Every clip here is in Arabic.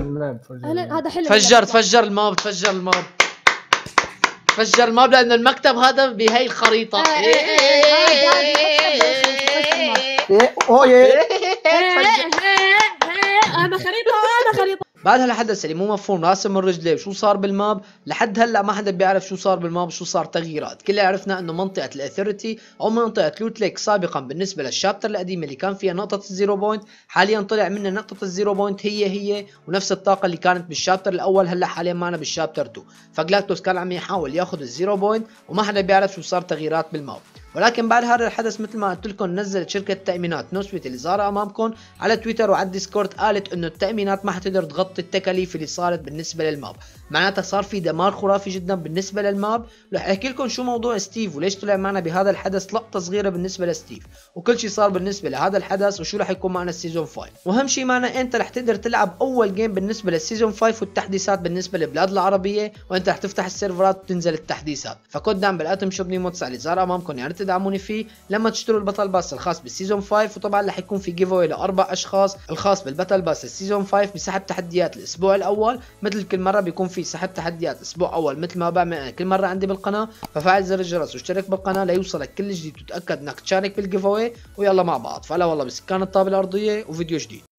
الماب هلا هذا حلو فجر فجر الماب تفجر الماب فجر الماب لأنه المكتب هذا بهي الخريطه آه، آه، آه، آه، إيه اوه إيه. هذا خريطه هذا خريطه بعد هالحدث اللي مو مفهوم راسم من رجليه وشو صار بالماب؟ لحد هلأ ما حدا بيعرف شو صار بالماب وشو صار تغييرات. كلنا عرفنا إنه منطقة الاثوريتي أو منطقة لوت ليك سابقا بالنسبة للشابتر القديم اللي كان فيها نقطة الزيرو بوينت حاليا طلع منا نقطة ال zero point هي هي ونفس الطاقة اللي كانت بال chapter الأول هلأ حاليا معنا بال chapter 2 ف Galactus كان عم يحاول ياخذ ال zero point وما حدا بيعرف شو صار تغييرات بال map. ولكن بعد هذا الحدث مثل ما قلت لكم نزلت شركة تأمينات No Sweat اللي ظاهره أمامكم على تويتر وعلى ال Discord قالت إنه التأمينات ما حتقدر تغطي التكاليف اللي صارت بالنسبة لل map. معناتها صار في دمار خرافي جدا بالنسبة لل map. رح أحكي لكم شو موضوع ستيف وليش طلع معنا بهذا الحدث لقطة صغيرة بالنسبة لستيف. وكل شيء صار بالنسبة لهذا الحدث وشو رح يكون معنا ال season 5 وأهم شيء معنا أنت رح تقدر تلعب أول game بالنسبة لل season 5 والتحديثات بالنسبة للبلاد العربية وأنت رح تفتح السيرفرات وتنزل التحديثات. فكود دعم بال item shop نيموتس اللي ظهر أمامكم يعني تدعموني فيه لما تشتروا ال battle pass الخاص بال season 5 وطبعا رح يكون في giveaway لأربع أشخاص الخاص بال battle pass ال season 5 بسحب تحديات الأسبوع الأول. مثل كل مرة بيكون في سحب تحديات أسبوع أول مثل ما بعمل أنا كل مرة عندي بالقناة. ففعل زر الجرس واشترك بالقناة ليوصلك كل جديد وتأكد إنك تشارك بال giveaway ويلا مع بعض. فهلا والله بسكان الطابه الارضيه وفيديو جديد.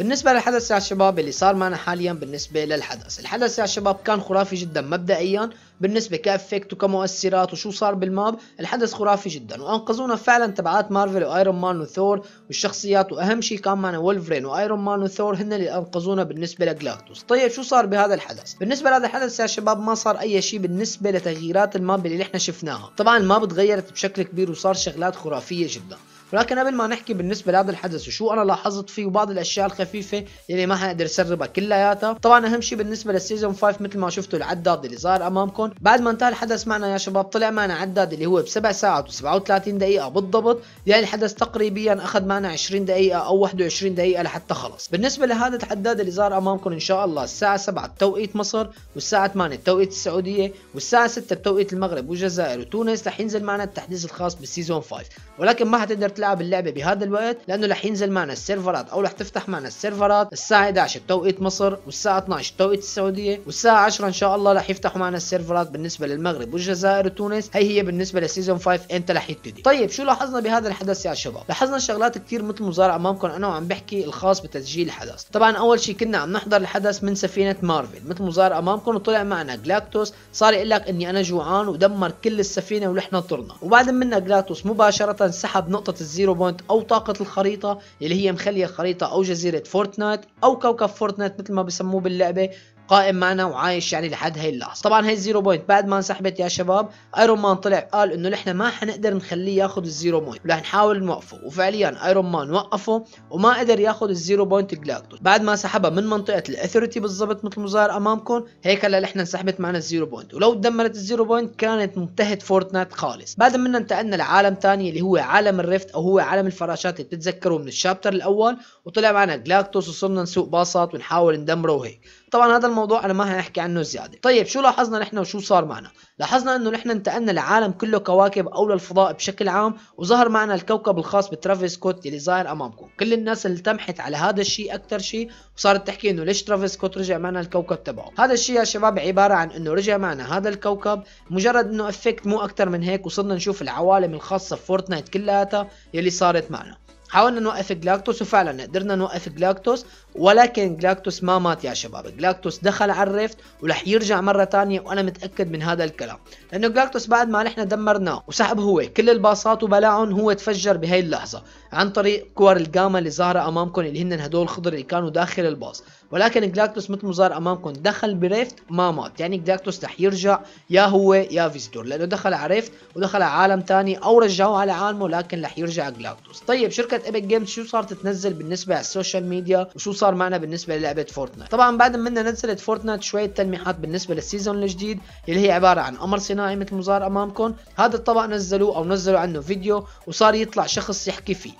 بالنسبة للحدث يا شباب اللي صار معنا حاليا بالنسبة للحدث. الحدث يا شباب كان خرافي جدا مبدئيا بالنسبة ك effect وكمؤثرات وشو صار بال map الحدث خرافي جدا. وأنقذونا فعلا تبعات مارفل وأيرون مان وثور والشخصيات وأهم شيء كان معنا وولفرين وأيرون مان وثور هن اللي أنقذونا بالنسبة لجلاكتوس. طيب شو صار بهذا الحدث؟ بالنسبة لهذا الحدث يا شباب ما صار أي شيء بالنسبة لتغييرات ال map اللي إحنا شفناها. طبعا ال map تغيرت بشكل كبير وصار شغلات خرافية جدا. ولكن قبل ما نحكي بالنسبة لهذا الحدث وشو أنا لاحظت فيه وبعض الأشياء الخفيفة اللي ما حقدر اسربها كلياتها؟ طبعا أهم شيء بالنسبة لل season 5 مثل ما شفتوا العداد اللي ظاهر أمامكم. بعد ما انتهى الحدث معنا يا شباب طلع معنا عداد اللي هو بسبع ساعات و37 دقيقة بالضبط. يعني الحدث تقريبا أخذ معنا 20 دقيقة أو 21 دقيقة لحتى خلص. بالنسبة لهذا العداد اللي ظهر أمامكم إن شاء الله الساعة 7 بتوقيت مصر والساعة 8 بتوقيت السعودية والساعة 6 بتوقيت المغرب والجزائر وتونس رح ينزل معنا التحديث الخاص بال season 5 ولكن ما حتقدر تلعب اللعبة بهذا الوقت لأنه رح ينزل معنا السيرفرات أو رح تفتح معنا السيرفرات الساعة 11 بتوقيت مصر والساعة 12 بتوقيت السعودية والساعة 10 إن شاء الله رح يفتحوا معنا السيرفرات بالنسبة للمغرب والجزائر وتونس. هي هي بالنسبة ل season 5 إنت رح يبتدي. طيب شو لاحظنا بهذا الحدث يا شباب؟ لاحظنا شغلات كثير مثل ما ظاهر امامكم أنا وعم بحكي الخاص بتسجيل الحدث. طبعا أول شيء كنا عم نحضر الحدث من سفينة مارفل مثل ما ظاهر امامكم وطلع معنا جلاكتوس. صار يقول لك إني أنا جوعان ودمر كل السفينة ونحن طرنا. وبعد منا جلاكتوس مباشرة سحب نقطة ال zero point أو طاقة الخريطة اللي هي مخلية الخريطه أو جزيرة فورتنايت أو كوكب فورتنايت مثل ما بسموه باللعبة. قائم معنا وعايش يعني لحد هي اللحظة. طبعا هي ال zero point. بعد ما انسحبت يا شباب ايرون مان طلع قال إنه نحن ما حنقدر نخليه ياخذ ال zero point. رح نحاول نوقفه. وفعليا ايرون مان وقفه وما قدر ياخذ ال zero point جلاكتوس بعد ما سحبها من منطقة ال authority بالضبط مثل ما ظاهر أمامكم هيك هلا نحن انسحبت معنا ال zero point. ولو تدمرت ال zero point كانت انتهت فورتنايت خالص. بعد منا انتقلنا لعالم ثاني اللي هو عالم ال rift أو هو عالم الفراشات اللي بتتذكروا من ال chapter الأول وطلع معنا جلاكتوس وصرنا نسوق باصات ونحاول ندمره وهيك. طبعا هذا الموضوع أنا ما هنحكي عنه زيادة. طيب شو لاحظنا نحن وشو صار معنا؟ لاحظنا إنه نحن انتقلنا لعالم كله كواكب أو للفضاء بشكل عام وظهر معنا الكوكب الخاص بترافيس سكوت اللي ظاهر أمامكم. كل الناس اللي لمحت على هذا الشيء أكثر شيء وصارت تحكي إنه ليش ترافيس سكوت رجع معنا الكوكب تبعه. هذا الشيء يا شباب عبارة عن إنه رجع معنا هذا الكوكب مجرد إنه effect مو أكثر من هيك وصرنا نشوف العوالم الخاصة بفورتنايت كلياتها يلي صارت معنا. حاولنا نوقف جلاكتوس وفعلا قدرنا نوقف جلاكتوس ولكن جلاكتوس ما مات يا شباب. جلاكتوس دخل على ال rift ورح يرجع مرة تانية وأنا متأكد من هذا الكلام. لأنه جلاكتوس بعد ما نحن دمرناه وسحب هو كل الباصات وبلعهم هو تفجر بهي اللحظة. عن طريق كور الجاما اللي ظاهرة أمامكم اللي هن هدول الخضر اللي كانوا داخل الباص. ولكن جلاكتوس مثل ما ظهر أمامكم دخل ب rift ما مات. يعني جلاكتوس رح يرجع يا هو يا visitor لأنه دخل على rift ودخل على عالم ثاني أو رجعوه على عالمه لكن رح يرجع جلاكتوس. طيب شركة ايبك جيمز شو صارت تنزل بالنسبة على ال social media؟ وشو صار معنا بالنسبة للعبة فورتنايت طبعا بعد ما نزلت فورتنايت شوية تلميحات بالنسبة لل season الجديد اللي هي عبارة عن قمر صناعي مثل ما ظهر أمامكم. هذا الطبق نزلوه أو نزلوا عنه فيديو وصار يطلع شخص يحكي فيه.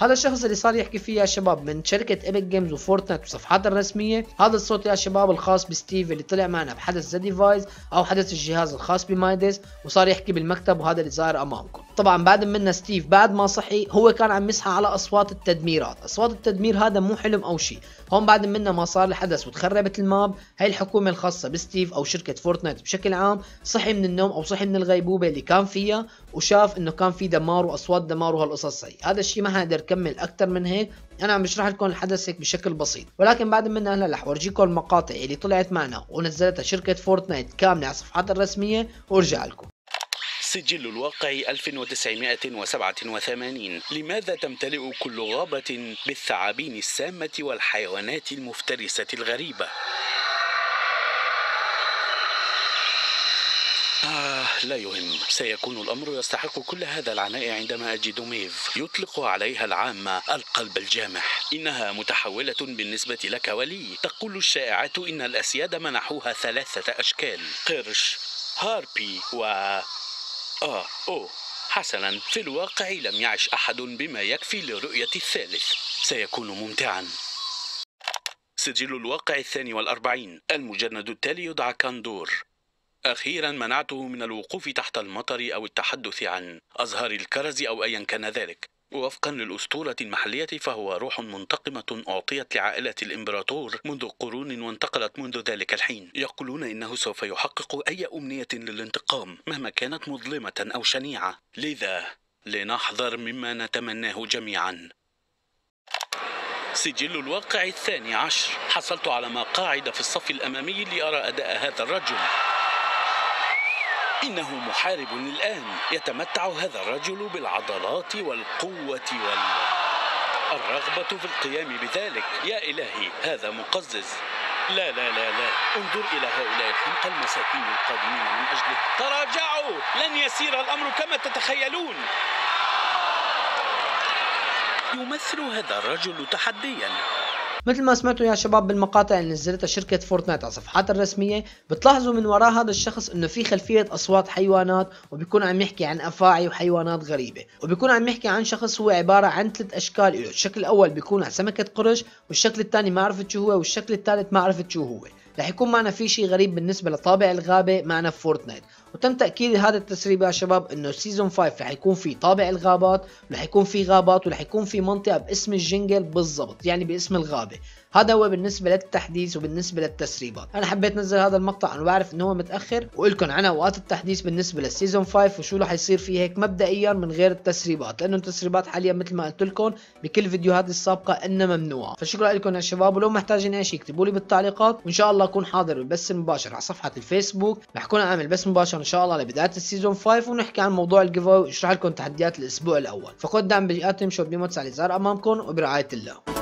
هذا الشخص اللي صار يحكي فيه يا شباب من شركة ايبك جيمز وفورتنايت وصفحاتها الرسمية هذا الصوت يا شباب الخاص بستيف اللي طلع معنا بحدث the device أو حدث الجهاز الخاص بمايدس وصار يحكي بالمكتب وهذا اللي ظاهر أمامكم. طبعا بعد منا ستيف بعد ما صحي هو كان عم يصحى على أصوات التدميرات. أصوات التدمير هذا مو حلم أو شيء. هون بعد منا ما صار الحدث وتخربت ال map هاي الحكومة الخاصة بستيف أو شركة فورتنايت بشكل عام صحي من النوم أو صحي من الغيبوبة اللي كان فيها وشاف إنه كان في دمار وأصوات دمار وهالقصص هي هذا الشيء ما حنقدر نكمل أكثر من هيك. أنا عم بشرح لكم الحدث هيك بشكل بسيط. ولكن بعد منا هلا رح ورجيكم المقاطع اللي طلعت معنا ونزلتها شركة فورتنايت كاملة على صفحاتها الرسمية وأرجع لكم. سجل الواقع 1987 لماذا تمتلئ كل غابة بالثعابين السامة والحيوانات المفترسة الغريبة؟ آه لا يهم. سيكون الأمر يستحق كل هذا العناء عندما أجد ميف يطلق عليها العامة القلب الجامح. إنها متحولة بالنسبة لك ولي. تقول الشائعات إن الأسياد منحوها ثلاثة أشكال قرش هاربي و آه أوه حسنا في الواقع لم يعش أحد بما يكفي لرؤية الثالث. سيكون ممتعا. سجل الواقع الثاني والأربعين. المجند التالي يدعى كاندور. أخيرا منعته من الوقوف تحت المطر أو التحدث عن أزهار الكرز أو أيا كان ذلك. وفقا للأسطورة المحلية فهو روح منتقمة أعطيت لعائلة الإمبراطور منذ قرون وانتقلت منذ ذلك الحين. يقولون إنه سوف يحقق أي أمنية للانتقام مهما كانت مظلمة أو شنيعة. لذا لنحذر مما نتمناه جميعا. سجل الواقع الثاني عشر. حصلت على مقاعد في الصف الأمامي لأرى أداء هذا الرجل. إنه محارب الآن. يتمتع هذا الرجل بالعضلات والقوة وال الرغبة في القيام بذلك. يا إلهي هذا مقزز. لا لا لا لا. انظر إلى هؤلاء الحمقى المساكين القادمين من أجله. تراجعوا! لن يسير الأمر كما تتخيلون. يمثل هذا الرجل تحديا. مثل ما سمعتوا يا شباب بالمقاطع اللي نزلتها شركة فورتنايت على صفحاتها الرسمية بتلاحظوا من وراء هذا الشخص إنه في خلفية أصوات حيوانات وبيكون عم يحكي عن أفاعي وحيوانات غريبة وبيكون عم يحكي عن شخص هو عبارة عن ثلاث أشكال له الشكل الأول بيكون سمكة قرش والشكل الثاني ما عرفت شو هو والشكل الثالث ما عرفت شو هو. رح يكون معنا في شيء غريب بالنسبة لطابع الغابة معنا في فورتنايت. وتم تأكيد هذا التسريب يا شباب إنه season 5 رح يكون في طابع الغابات ورح يكون في غابات ورح يكون في منطقة باسم ال jungle بالضبط يعني باسم الغابة. هذا هو بالنسبة للتحديث وبالنسبة للتسريبات. أنا حبيت نزل هذا المقطع أنا بعرف إنه هو متأخر وقلكم عن اوقات التحديث بالنسبة لل season 5 وشو رح يصير فيه هيك مبدئيا من غير التسريبات لأنه التسريبات حاليا مثل ما قلت لكم بكل فيديوهات السابقة إنها ممنوعة. فشكرا لكم يا شباب ولو محتاجين أي شيء اكتبوا لي بالتعليقات وإن شاء الله أكون حاضر بالبث المباشر على صفحة الفيسبوك. رح كون اعمل بث مباشر إن شاء الله لبداية ال season 5 ونحكي عن موضوع ال giveaway واشرح لكم تحديات الأسبوع الأول. فكود دعم شو بيموت على أمامكم وبرعاية الله.